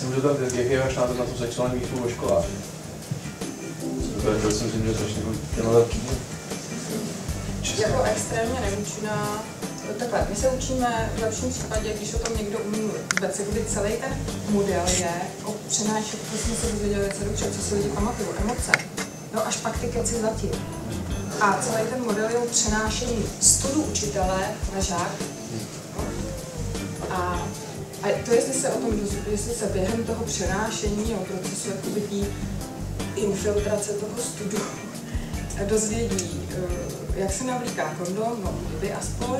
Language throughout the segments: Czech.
se můžu zeptat, jaký je váš názor na tu sexuální výchovu ve školách? Byl jsem si, že strašně těma Jako extrémně neúčinná. Takhle, my se učíme v lepším případě, když o tom někdo umí. Vůbec jakoby celý ten model je o přenášet, to jsme se dozvěděli velice dobře, co si lidi pamatují, emoce. No až pak ty keci zatím. A celý ten model je o přenášení studu učitele na žák. A, a to, jestli se o tom, jestli se během toho přenášení, o procesu jakoby tý infiltrace toho studu dozvědí, eh, jak se navlíká kondom, no kdyby aspoň,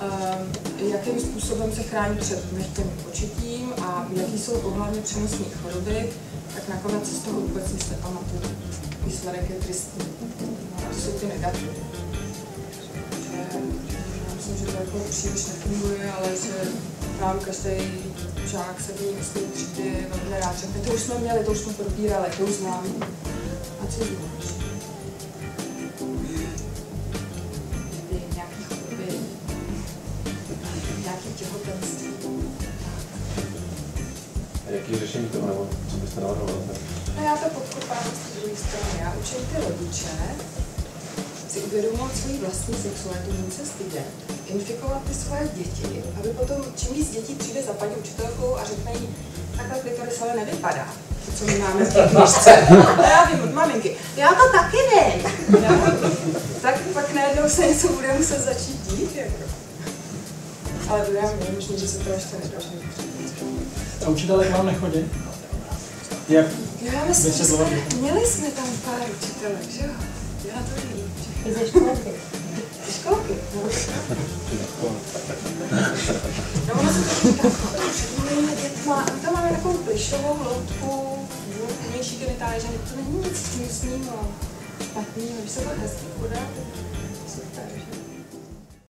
eh, jakým způsobem se chrání před nechtěným početím a jaký jsou pohlavně přenosné choroby, tak nakonec z toho vůbec nic nepamatuju. Výsledek je tristní. No, to jsou ty negativy. Myslím, že to jako příliš nefunguje, ale nám každý žák se z té třídy velmi rád řekne, to už jsme měli, to už jsme probírali, to už znám. A co znáš? Ty nějaký choroby, nějaký těhotenství. A jaký řešení toho, nebo co byste navrhoval? No já to podkopávám z druhé strany. Já učím ty rodiče si uvědomovat svoji vlastní sexualitu, mít se stydět, infikovat ty svoje děti, aby potom čím víc dětí přijde za paní učitelkou a řekne jí, takhle klitoris ale nevypadá. To, co my máme v té knižce. A já vím od maminky, já to taky vím. Tak pak najednou se něco bude muset začít dít. Jako. Ale to já možná, že se to ještě nedožiju. A učitelé k vám nechodí? Jak? Já myslím, že jsme, měli jsme tam pár učitelek, že jo? Já to vím. I ze školky. Ze no. No, ono se to říká, tam máme takovou plišovou loutku, vnější že to není nic hnusného, špatného, když se to hezky podá,